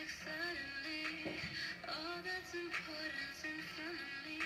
like suddenly all that's important's in front of me.